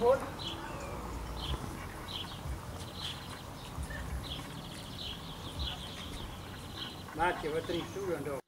food. Maatje, wat drie stoelen